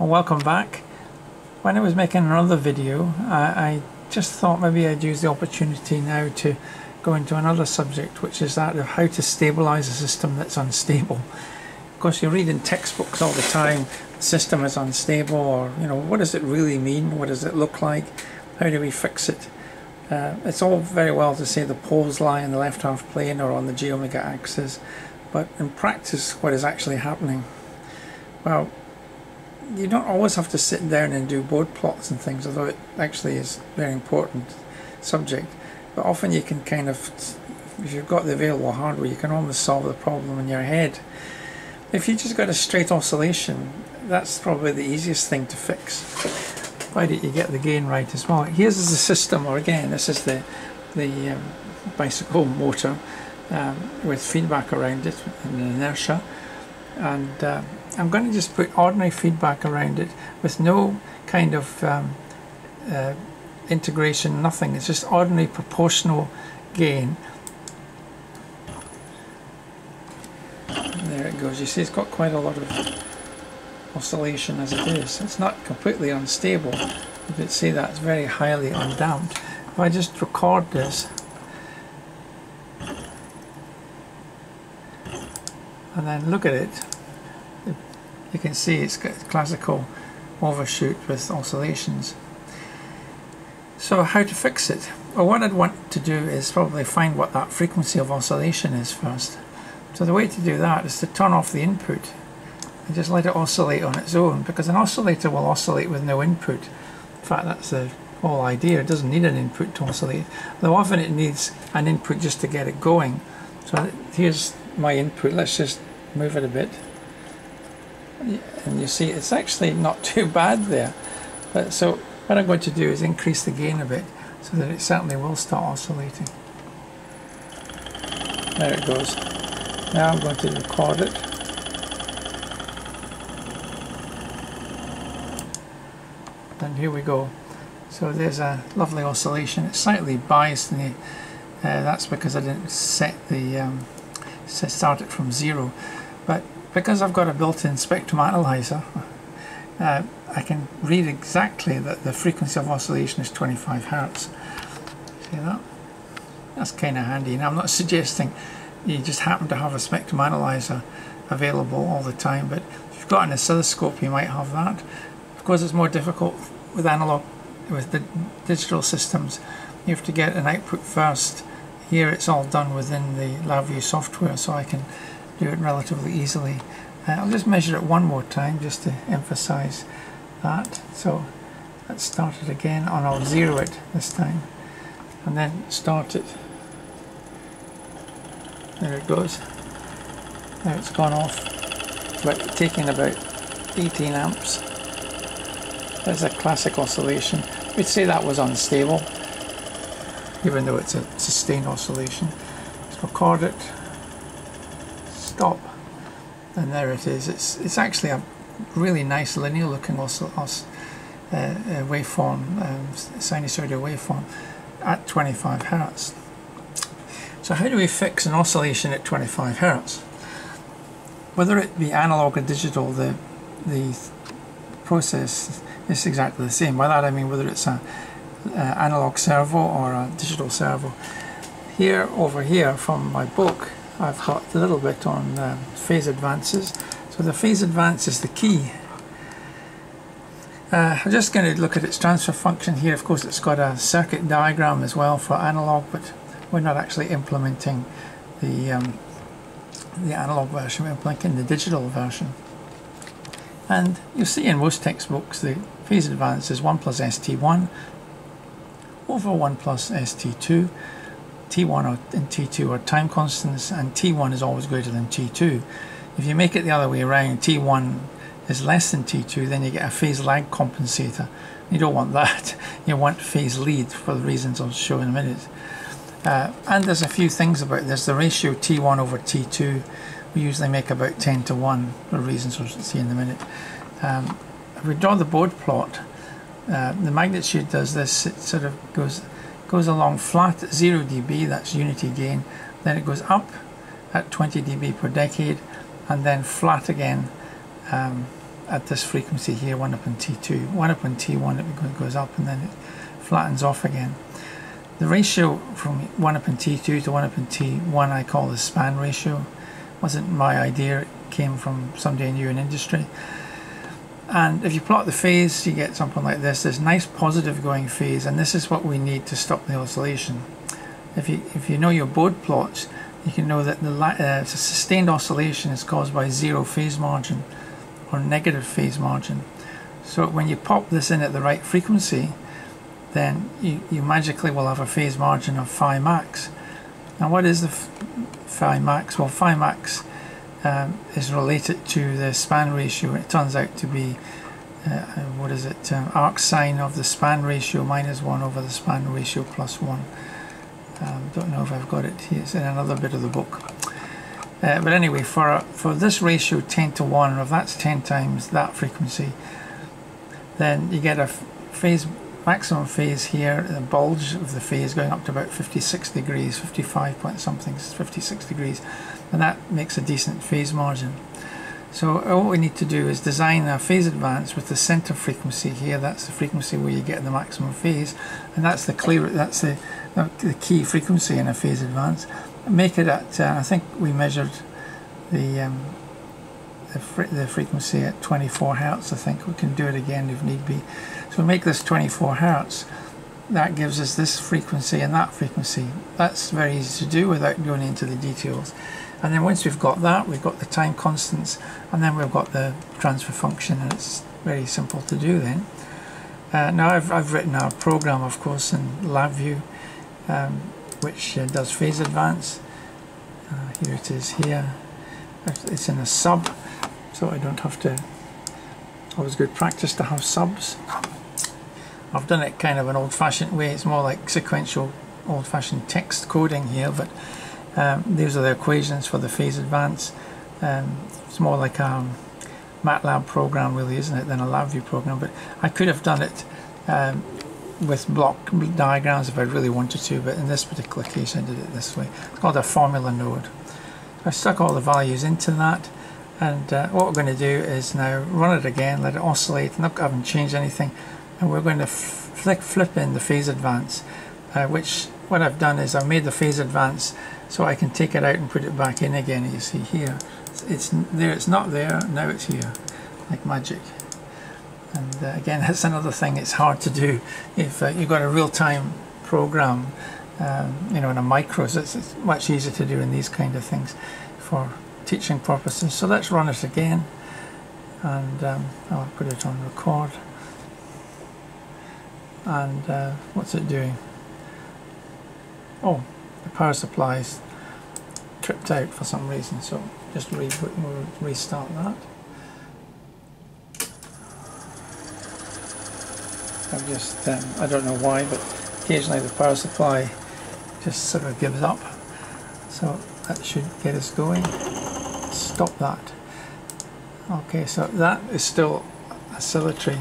Well, welcome back. When I was making another video, I, I just thought maybe I'd use the opportunity now to go into another subject, which is that of how to stabilize a system that's unstable. Of course, you read in textbooks all the time, the system is unstable, or, you know, what does it really mean? What does it look like? How do we fix it? Uh, it's all very well to say the poles lie in the left half plane or on the j omega axis, but in practice, what is actually happening? Well, you don't always have to sit down and do Bode plots and things, although it actually is a very important subject. But often you can kind of, if you've got the available hardware, you can almost solve the problem in your head. If you just got a straight oscillation, that's probably the easiest thing to fix. Provided you get the gain right as well. Here's the system, or again, this is the, the um, bicycle motor um, with feedback around it and inertia. And uh, I'm going to just put ordinary feedback around it with no kind of um, uh, integration, nothing. It's just ordinary proportional gain. There it goes. You see it's got quite a lot of oscillation as it is. It's not completely unstable. You could see that's very highly undamped. If I just record this and then look at it, you can see it's got classical overshoot with oscillations. So how to fix it? Well what I'd want to do is probably find what that frequency of oscillation is first. So the way to do that is to turn off the input and just let it oscillate on its own because an oscillator will oscillate with no input. In fact that's the whole idea, it doesn't need an input to oscillate. Though often it needs an input just to get it going. So here's my input, let's just move it a bit and you see it's actually not too bad there. But so what I'm going to do is increase the gain a bit so that it certainly will start oscillating. There it goes. Now I'm going to record it. And here we go. So there's a lovely oscillation. It's slightly biased and uh, that's because I didn't set the um, start it from zero. But because I've got a built-in spectrum analyzer uh, I can read exactly that the frequency of oscillation is 25 Hertz. See that? that's kind of handy. Now I'm not suggesting you just happen to have a spectrum analyzer available all the time but if you've got an oscilloscope you might have that. Of course it's more difficult with analog with the digital systems you have to get an output first. Here it's all done within the LabVIEW software so I can do it relatively easily. Uh, I'll just measure it one more time just to emphasize that. So let's start it again and I'll zero it this time and then start it. There it goes. Now it's gone off but taking about 18 amps. There's a classic oscillation. We'd say that was unstable even though it's a sustained oscillation. Let's record it stop and there it is. It's it's actually a really nice linear looking os os uh, uh, waveform um, sinusoidal waveform at 25 hertz. So how do we fix an oscillation at 25 hertz? Whether it be analog or digital the the process is exactly the same. By that I mean whether it's a uh, analog servo or a digital servo. Here over here from my book I've got a little bit on uh, phase advances. So the phase advance is the key. Uh, I'm just going to look at its transfer function here. Of course it's got a circuit diagram as well for analog, but we're not actually implementing the, um, the analog version, we're implementing the digital version. And you'll see in most textbooks the phase advance is 1 plus ST1 over 1 plus ST2 T1 and T2 are time constants and T1 is always greater than T2. If you make it the other way around, T1 is less than T2, then you get a phase lag compensator. You don't want that. You want phase lead for the reasons I'll show in a minute. Uh, and there's a few things about this. The ratio T1 over T2, we usually make about 10 to 1 for reasons we'll see in a minute. Um, if we draw the Bode plot, uh, the magnitude does this, it sort of goes goes along flat at 0 dB, that's unity gain, then it goes up at 20 dB per decade, and then flat again um, at this frequency here, 1 upon T2. 1 upon T1 it goes up and then it flattens off again. The ratio from 1 upon T2 to 1 upon T1 I call the span ratio. wasn't my idea, it came from somebody I knew in industry. And if you plot the phase, you get something like this. This nice positive going phase, and this is what we need to stop the oscillation. If you if you know your Bode plots, you can know that the uh, sustained oscillation is caused by zero phase margin or negative phase margin. So when you pop this in at the right frequency, then you, you magically will have a phase margin of phi max. Now what is the phi max? Well phi max um, is related to the span ratio. It turns out to be, uh, what is it, um, arc sine of the span ratio minus 1 over the span ratio plus 1. Um, don't know if I've got it here. It's in another bit of the book. Uh, but anyway, for for this ratio 10 to 1, if that's 10 times that frequency, then you get a phase maximum phase here, the bulge of the phase going up to about 56 degrees, 55 point something, 56 degrees, and that makes a decent phase margin. So all we need to do is design a phase advance with the center frequency here. That's the frequency where you get the maximum phase, and that's the clear. That's the the key frequency in a phase advance. Make it at, uh, I think we measured the, um, the, the, frequency at 24 hertz. I think we can do it again if need be. So make this 24 hertz. That gives us this frequency and that frequency. That's very easy to do without going into the details. And then once we've got that, we've got the time constants, and then we've got the transfer function, and it's very simple to do then. Uh, now I've, I've written our program, of course, in LabVIEW um, which uh, does phase advance. Uh, here it is here. It's in a sub, so I don't have to. Always good practice to have subs. I've done it kind of an old-fashioned way. It's more like sequential, old-fashioned text coding here, but um, these are the equations for the phase advance. Um, it's more like a MATLAB program, really, isn't it, than a LabVIEW program? But I could have done it um, with block diagrams if I really wanted to, but in this particular case I did it this way. It's called a formula node. I stuck all the values into that, and uh, what we're going to do is now run it again, let it oscillate, and I haven't changed anything, and we're going to flick, flip in the phase advance, uh, which what I've done is I've made the phase advance so I can take it out and put it back in again, you see here. It's, it's there, it's not there, now it's here, like magic. And uh, again, that's another thing it's hard to do if uh, you've got a real-time program, um, you know, in a micros. It's, it's, much easier to do in these kind of things for teaching purposes. So let's run it again, and um, I'll put it on record. And uh, what's it doing? Oh, the power supply is tripped out for some reason, so just and restart that. I've just, um, I don't know why, but occasionally the power supply just sort of gives up. So that should get us going. Stop that. Okay, so that is still a oscillatory.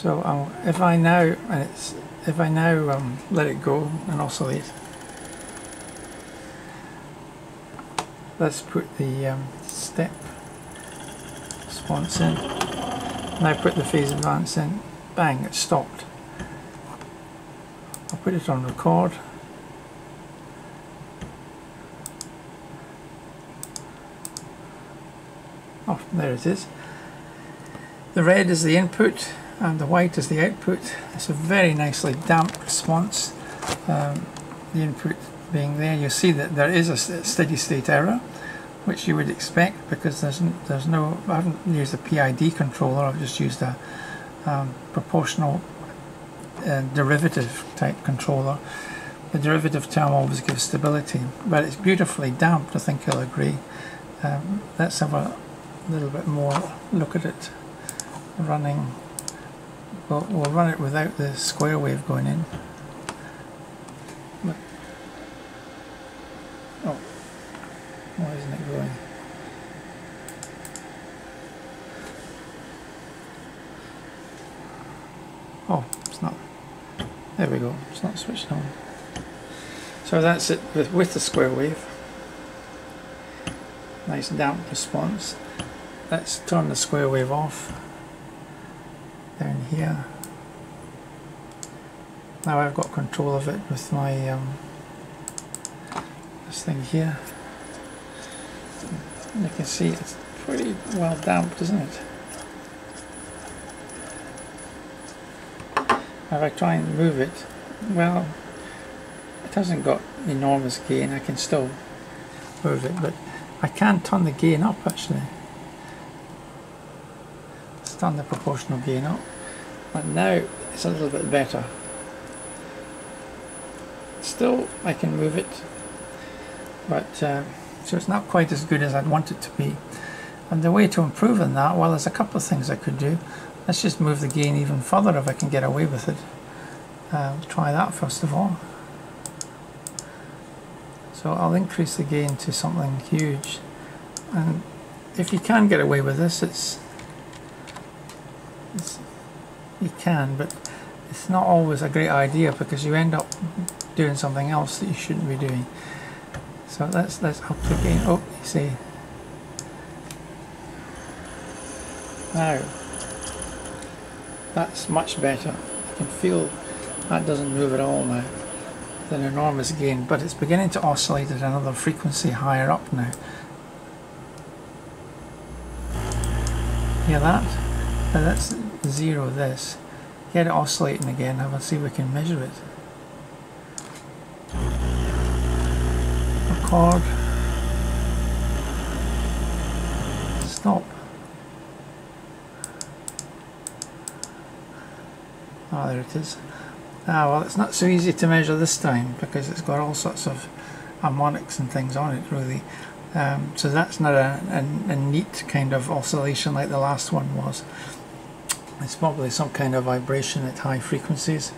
So um, if I now, and it's, if I now um, let it go and oscillate, let's put the um, step response in. Now put the phase advance in. Bang, it stopped. I'll put it on record. Oh, there it is. The red is the input and the white is the output. It's a very nicely damp response. Um, the input being there, you see that there is a steady state error which you would expect because there's there's no I haven't used a PID controller I've just used a um, proportional uh, derivative type controller the derivative term always gives stability but it's beautifully damped I think you'll agree um, let's have a little bit more look at it running we'll, we'll run it without the square wave going in Oh Why isn't it going? Oh, it's not. There we go. It's not switched on. So that's it with, with the square wave. nice damp response. Let's turn the square wave off down here. Now I've got control of it with my um, this thing here. And you can see it's pretty well damped, isn't it? If I try and move it, well, it hasn't got enormous gain. I can still move it, but I can turn the gain up actually. Let's the proportional gain up. But now it's a little bit better. Still, I can move it, but uh, so it's not quite as good as I'd want it to be. And the way to improve on that, well, there's a couple of things I could do. Let's just move the gain even further if I can get away with it. Uh, try that first of all. So I'll increase the gain to something huge. And if you can get away with this, it's you can, but it's not always a great idea because you end up doing something else that you shouldn't be doing. So let's let's up the gain. Oh, you see. Now that's much better. I can feel that doesn't move at all now. An enormous gain, but it's beginning to oscillate at another frequency higher up now. Hear that? Now zero this. Get it oscillating again. Have a see if we can measure it. Record. Stop. Ah, oh, there it is. Ah, well, it's not so easy to measure this time because it's got all sorts of harmonics and things on it, really. Um, so that's not a, a, a, neat kind of oscillation like the last one was. It's probably some kind of vibration at high frequencies.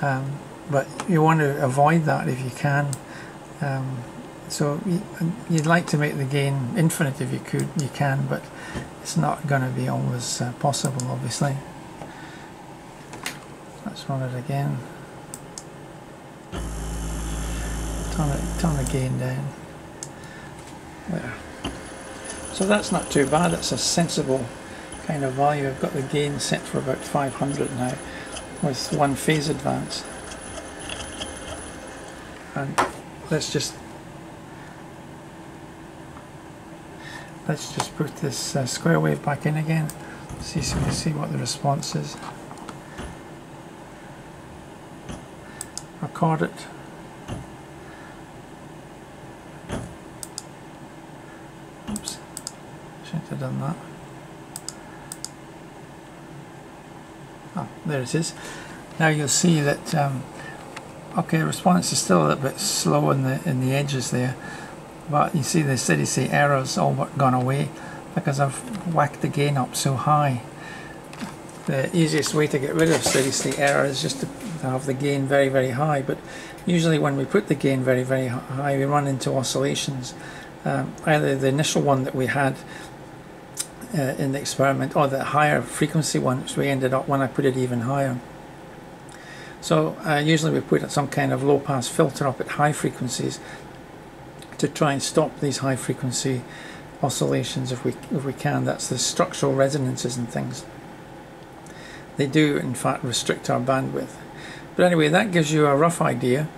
Um, but you want to avoid that if you can. Um, so you'd like to make the gain infinite if you could, you can, but it's not going to be always uh, possible, obviously. Let's run it again. Turn, it, turn the gain down. There. So that's not too bad, that's a sensible kind of value. I've got the gain set for about 500 now with one phase advance. And let's just let's just put this uh, square wave back in again see so see what the response is. Record it. Oops, shouldn't have done that. Oh, there it is. Now you'll see that um, okay, response is still a little bit slow in the in the edges there, but you see the steady state errors all but gone away because I've whacked the gain up so high. The easiest way to get rid of steady state error is just to have the gain very very high but usually when we put the gain very very high we run into oscillations um, either the initial one that we had uh, in the experiment or the higher frequency one which we ended up when I put it even higher. So uh, usually we put some kind of low pass filter up at high frequencies to try and stop these high frequency oscillations if we if we can. That's the structural resonances and things. They do in fact restrict our bandwidth. But anyway, that gives you a rough idea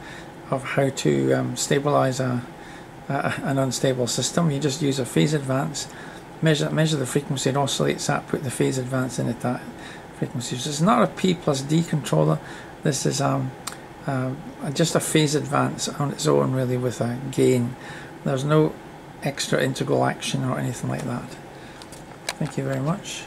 of how to um, stabilize a, a, an unstable system. You just use a phase advance, measure measure the frequency it oscillates at, put the phase advance in at that frequency. So it's not a P plus D controller. This is um, uh, just a phase advance on its own, really, with a gain. There's no extra integral action or anything like that. Thank you very much.